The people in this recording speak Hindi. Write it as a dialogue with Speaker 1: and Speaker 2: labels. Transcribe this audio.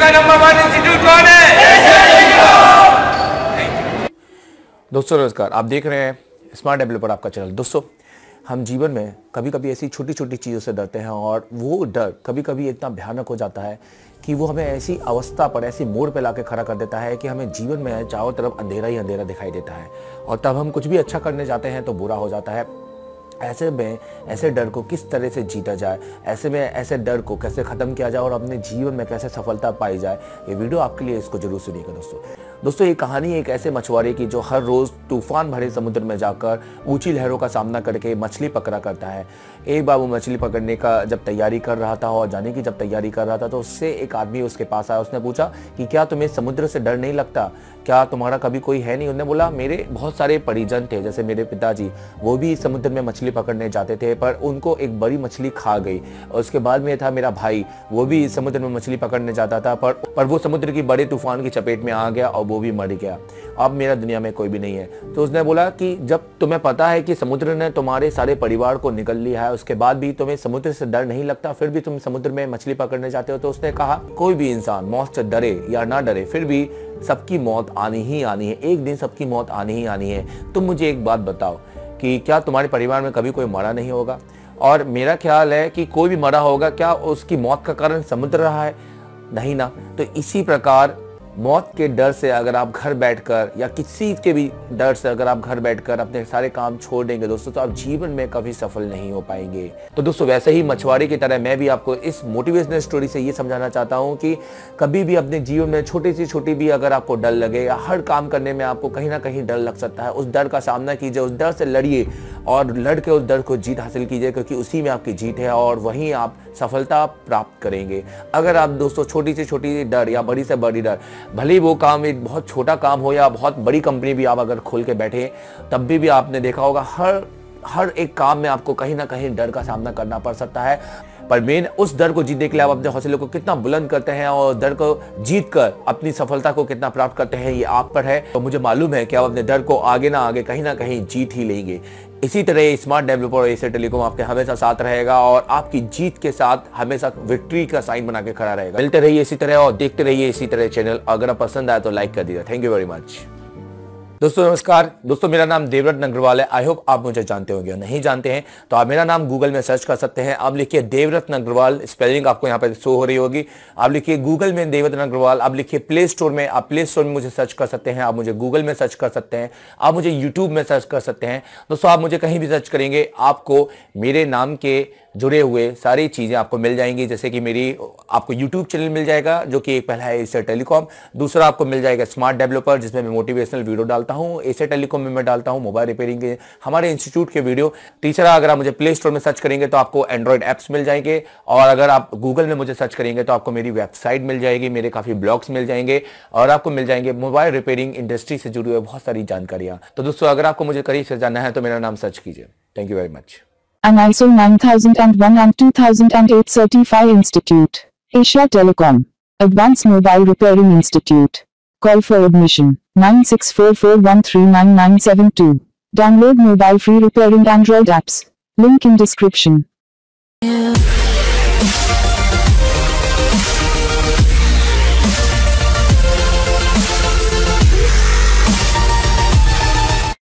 Speaker 1: का नंबर वन इंस्टीट्यूट कौन है?
Speaker 2: दोस्तों, नमस्कार। आप देख रहे हैं स्मार्ट डेवलपर आपका चैनल दोस्तों, हम जीवन में कभी कभी ऐसी छोटी छोटी चीज़ों से डरते हैं और वो डर कभी कभी इतना भयानक हो जाता है कि वो हमें ऐसी अवस्था पर, ऐसी मोड़ पे लाके खड़ा कर देता है कि हमें जीवन में चारों तरफ़ अंधेरा ही अंधेरा दिखाई देता है। और तब हम कुछ भी अच्छा करने जाते हैं तो बुरा हो जाता है। ऐसे में, ऐसे डर को किस तरह से जीता जाए? ऐसे में, ऐसे डर को कैसे ख़त्म किया जाए और अपने जीवन में कैसे सफलता पाई जाए? ये वीडियो आपके लिए इसको ज़रूर सुनिएगा दोस्तों। दोस्तों, ये कहानी एक ऐसे मछुआरे की जो हर रोज़ तूफ़ान भरे समुद्र में जाकर ऊँची लहरों का सामना करके मछली पकड़ा करता है। एक बार वो मछली पकड़ने का जब तैयारी कर रहा था और जाने की जब तैयारी कर रहा था तो उससे एक आदमी उसके पास आया। उसने पूछा कि क्या तुम्हें समुद्र से डर नहीं लगता? क्या तुम्हारा कभी कोई है नहीं? उन्होंने बोला, मेरे बहुत सारे परिजन थे, जैसे मेरे पिताजी, वो भी समुद्र में मछली पकड़ने जाते थे, पर उनको एक बड़ी मछली खा गई। और उसके बाद में था मेरा भाई, वो भी समुद्र में मछली पकड़ने जाता था, पर पर वो समुद्र की बड़े तूफ़ान की चपेट में आ गया और वो भी मर गया। अब मेरा दुनिया में कोई भी नहीं है। तो उसने बोला कि जब तुम्हें पता है कि समुद्र ने तुम्हारे सारे परिवार को निकल लिया है, उसके बाद भी तुम्हें समुद्र से डर नहीं लगता, फिर भी तुम समुद्र में मछली पकड़ने जाते हो तो उसने कहा, कोई भी इंसान मौत से डरे या ना डरे, फिर भी सबकी मौत आनी ही आनी है। एक दिन सबकी मौत आनी ही आनी है। तुम मुझे एक बात बताओ कि क्या तुम्हारे परिवार में कभी कोई मरा नहीं होगा? और मेरा ख्याल है कि कोई भी मरा होगा, क्या उसकी मौत का कारण समुद्र रहा है? नहीं ना। तो इसी प्रकार मौत के डर से अगर आप घर बैठकर या किसी के भी डर से अगर आप घर बैठकर अपने सारे काम छोड़ देंगे दोस्तों तो आप जीवन में कभी सफल नहीं हो पाएँगे। तो दोस्तों, वैसे ही मछुआरे की तरह मैं भी आपको इस मोटिवेशनल स्टोरी से ये समझाना चाहता हूँ कि कभी भी अपने जीवन में छोटी सी छोटी भी अगर आपको डर लगे या हर काम करने में आपको कहीं ना कहीं डर लग सकता है, उस डर का सामना कीजिए, उस डर से लड़िए। और लड़ के उस डर को जीत हासिल कीजिए, क्योंकि उसी में आपकी जीत है और वहीं आप सफलता प्राप्त करेंगे। अगर आप दोस्तों छोटी से छोटी डर या बड़ी से बड़ी डर, भले वो काम एक बहुत छोटा काम हो या बहुत बड़ी कंपनी भी आप अगर खोल के बैठे, तब भी भी आपने देखा होगा, हर हर एक काम में आपको कहीं ना कहीं डर का सामना करना पड़ सकता है। पर मेन उस डर को जीतने के लिए आप अपने हौसले को कितना बुलंद करते हैं और डर को जीत कर अपनी सफलता को कितना प्राप्त करते हैं, ये आप पर है। तो मुझे मालूम है कि आप अपने डर को आगे ना आगे कहीं ना कहीं जीत ही लेंगे। इसी तरह स्मार्ट डेवलपर और एसे टेलीकॉम आपके हमेशा साथ रहेगा और आपकी जीत के साथ हमेशा विक्ट्री का साइन बना के खड़ा रहेगा। मिलते रहिए इसी तरह और देखते रहिए इसी तरह चैनल। अगर पसंद आए तो लाइक कर दीजिए थैंक यू वेरी मच दोस्तों, नमस्कार। दोस्तों, मेरा नाम देवरत्न अग्रवाल है। आई होप आप मुझे जानते होंगे नहीं जानते हैं तो आप मेरा नाम गूगल में सर्च कर सकते हैं। आप लिखिए देवरत्न अग्रवाल स्पेलिंग आपको यहाँ पर शो हो रही होगी। आप लिखिए गूगल में देवरत्न अग्रवाल आप लिखिए प्ले स्टोर में, आप प्ले स्टोर में मुझे सर्च कर सकते हैं। आप मुझे गूगल में सर्च कर सकते हैं। आप मुझे यूट्यूब में सर्च कर सकते हैं। दोस्तों, आप मुझे कहीं भी सर्च करेंगे, आपको मेरे नाम के जुड़े हुए सारी चीज़ें आपको मिल जाएँगी। जैसे कि मेरी, आपको यूट्यूब चैनल मिल जाएगा, जो कि एक पहला है एशिया टेलीकॉम दूसरा आपको मिल जाएगा स्मार्ट डेवलपर जिसमें मैं मोटिवेशनल वीडियो डालता हूँ। एशिया टेलीकॉम में मैं डालता हूँ मोबाइल रिपेयरिंग के, हमारे इंस्टीट्यूट के वीडियो तीसरा, अगर आप मुझे प्ले स्टोर में सर्च करेंगे तो आपको एंड्रॉइड ऐप्स मिल जाएँगे। और अगर आप गूगल में मुझे सर्च करेंगे तो आपको मेरी वेबसाइट मिल जाएगी, मेरे काफ़ी ब्लॉग्स मिल जाएँगे। और आपको मिल जाएँगे मोबाइल रिपेयरिंग इंडस्ट्री से जुड़ी हुई बहुत सारी जानकारियाँ। तो दोस्तों, अगर आपको मुझे करीब से जानना है तो मेरा नाम सर्च कीजिए। Thank you very much
Speaker 3: an ISO 9001 and 2008 certified institute. Asia Telecom. Advanced Mobile Repairing Institute. Call for admission 9644139972. Download mobile free repairing Android apps. Link in description.